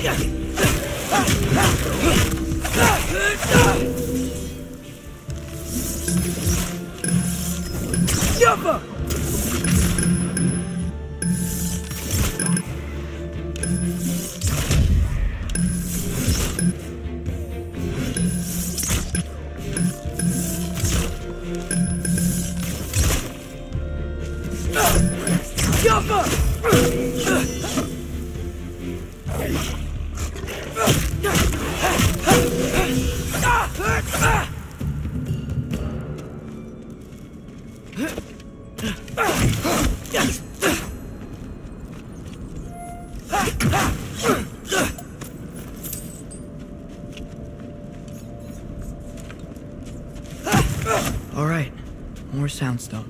Yeah. Soundstone.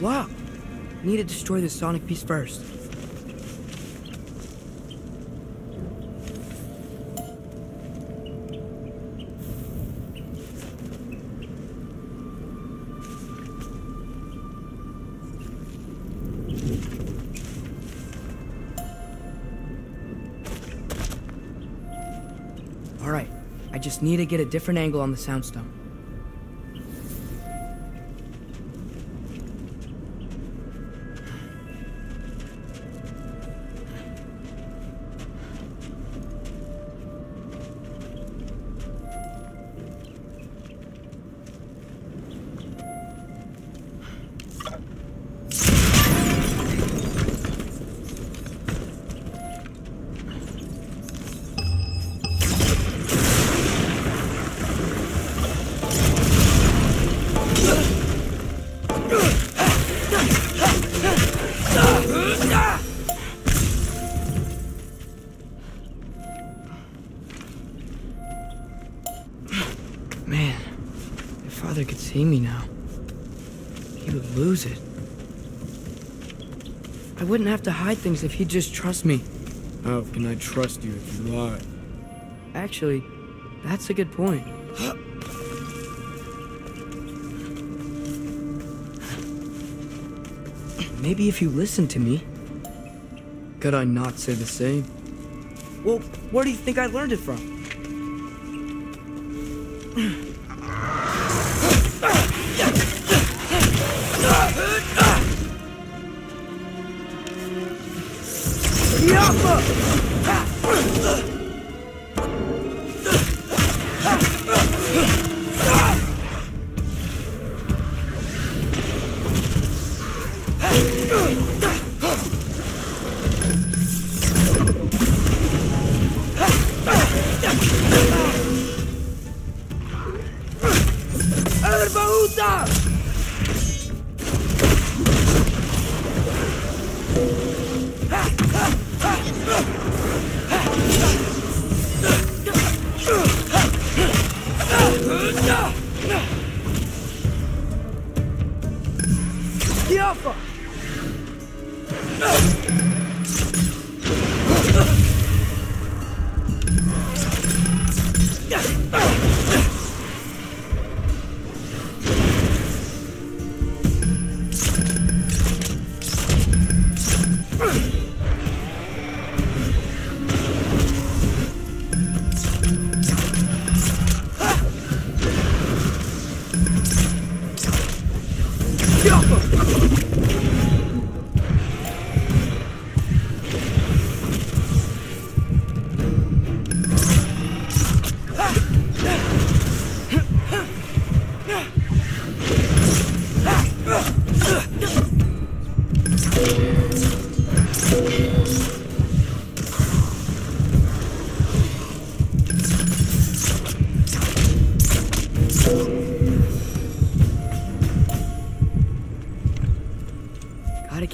Wow. Need to destroy the sonic piece first. Just need to get a different angle on the soundstone. Man, if father could see me now, he would lose it. I wouldn't have to hide things if he'd just trust me. How can I trust you if you lie? Actually, that's a good point. Maybe if you listened to me. Could I not say the same? Well, where do you think I learned it from? Yeah!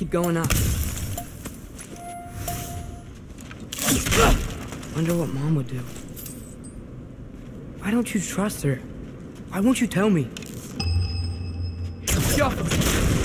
Keep going up. Wonder what mom would do. Why don't you trust her? Why won't you tell me? Yappa!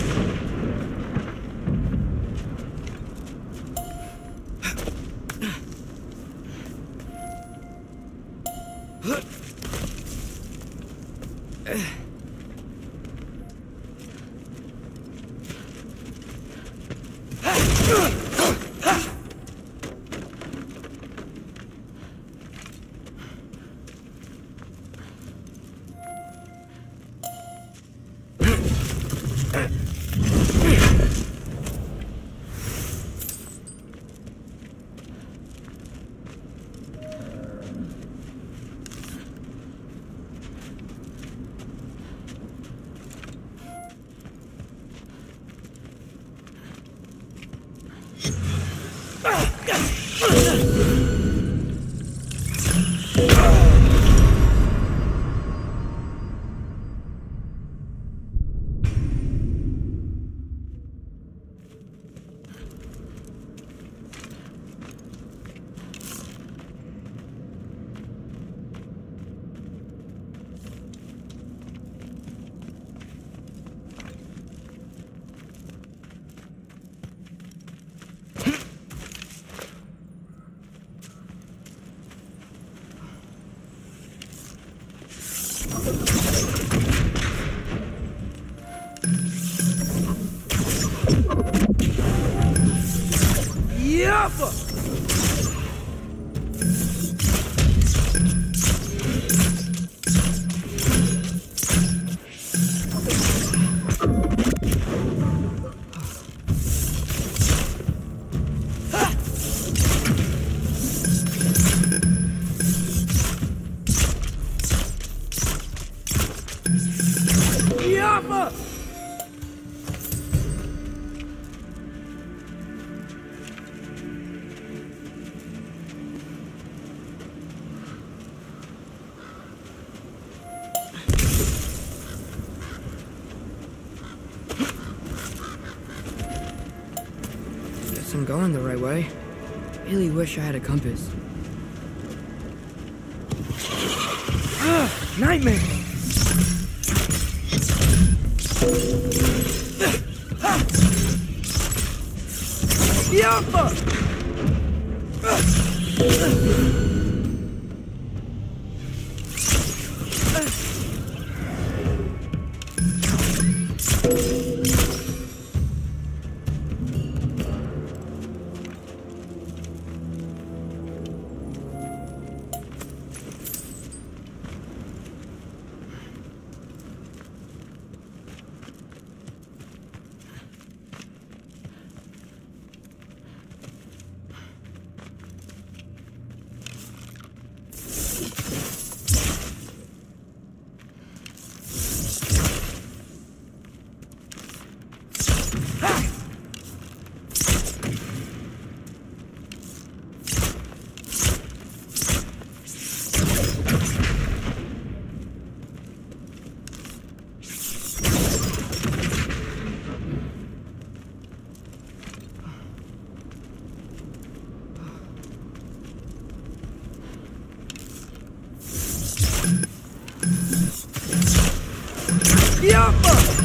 Yappa! Guess I'm going the right way. Really wish I had a compass. Ah, nightmare! Yappa! Yeah.